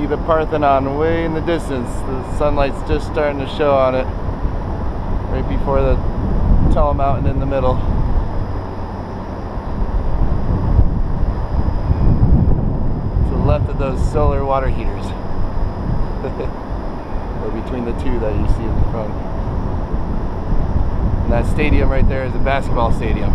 see the Parthenon way in the distance. The sunlight's just starting to show on it. Right before the tall mountain in the middle. To the left of those solar water heaters. or between the two that you see in the front. And that stadium right there is a basketball stadium.